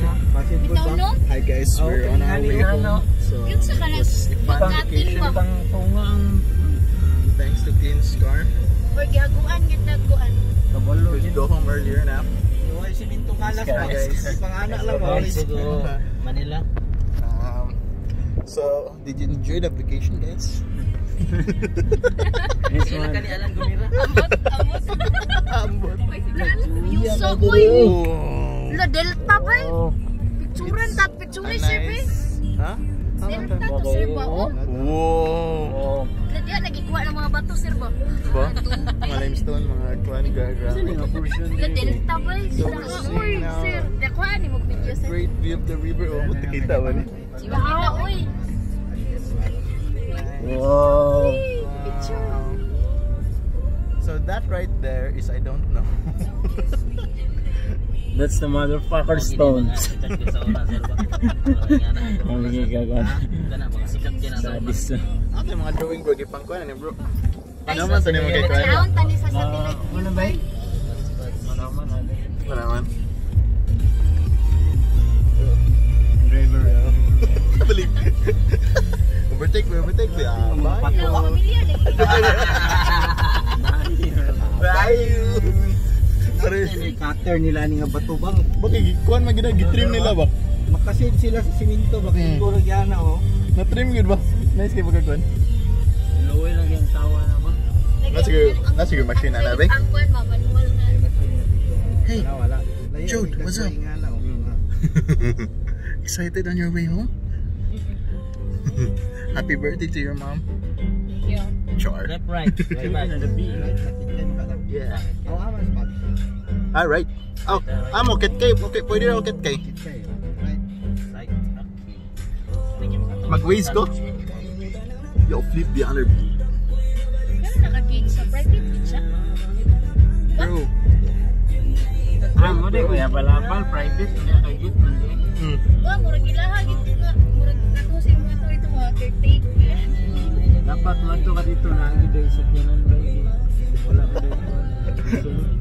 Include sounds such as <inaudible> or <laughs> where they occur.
No? Hi guys, Oh, we're on our way na, home. So, Yun sa pagkating vacation. ba? Pang tunga ang Thanks to Clean's car. Or gihaguan, gid nagkuan. kabalo. We go home earlier now. Iway siminto kalas Sky, ba? guys. Pang-anak lang ba? siguro Manila. Um, so, did you enjoy the vacation guys? <laughs> This one. ka ni Alan Gumira? Amot. Ambot. Yung so, uy. Oh. La Delta ba? Oh, Picturean tat, picture sir ba? Ha? Delta to sir ba? Oh. Wow. oh. Na diya, nagikuha ng mga bato sir ba? Ba? Mga limestone, mga kuan version La Delta ba? Uy, sir. Nakuha ni mo video sir. Great view of the river. Oh, buti kita ba ni? Kita, uy. Wow. That right there is I don't know. That's the motherfucker stones. Ang mga gagawin. Kana mga sikat din ang Sadis. Ano yung mga drawing bro? Gipang kuan ni bro. Ano man sa nimo kay kuan? Naon tani sa satellite. Ano ba? Malaman natin. Wala man. Driver. Balik. overtake, overtake. Ah, bye. Hello, Cutter nila ni nga bato bang. Bakit kuan man gid gitrim nila ba? Makasid sila sa siminto ba Hmm. siguro gyana oh. Na trim gid ba? Nice kay pagka kuan. Luwi lang yung tawa na ba? Nasa siguro, nasa siguro machine na ba? Ang kuan ba manual na. Hey, Wala wala. Layo, Jude, what's up? oh. <laughs> excited on your way home? <laughs> Happy birthday to your mom. Yeah. Char. Left right. <laughs> Right na lang. Yeah. Ah, Alright. Oh, ah, Moket Cave. Okay, okay. na Moket Cave. Mag-waze ko? Yo, flip the other view. Pero naka-gate sa private gate siya. True. Private niya kay gate man di. Ilaha gid nga murag nato sa ito mga caretaker. Mo to ka dito na ang sa kanan <laughs>